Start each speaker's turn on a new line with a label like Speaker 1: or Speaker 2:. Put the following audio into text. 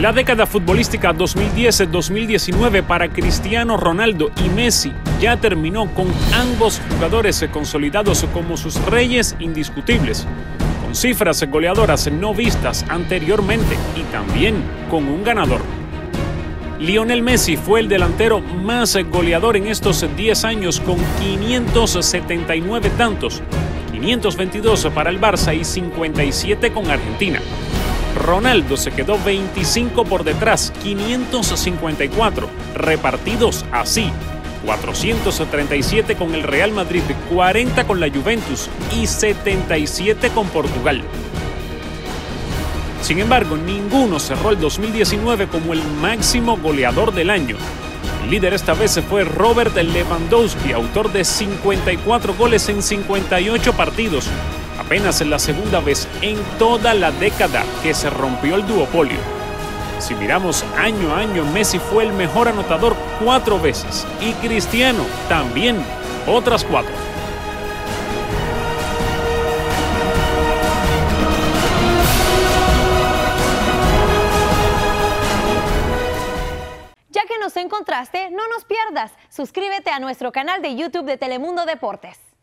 Speaker 1: La década futbolística 2010-2019 para Cristiano Ronaldo y Messi ya terminó con ambos jugadores consolidados como sus reyes indiscutibles, con cifras goleadoras no vistas anteriormente y también con un ganador. Lionel Messi fue el delantero más goleador en estos 10 años con 579 tantos, 522 para el Barça y 57 con Argentina. Ronaldo se quedó 25 por detrás, 554, repartidos así. 437 con el Real Madrid, 40 con la Juventus y 77 con Portugal. Sin embargo, ninguno cerró el 2019 como el máximo goleador del año. El líder esta vez fue Robert Lewandowski, autor de 54 goles en 58 partidos, apenas en la segunda vez en toda la década que se rompió el duopolio. Si miramos año a año, Messi fue el mejor anotador cuatro veces y Cristiano también otras cuatro.
Speaker 2: Ya que nos encontraste, no nos pierdas. Suscríbete a nuestro canal de YouTube de Telemundo Deportes.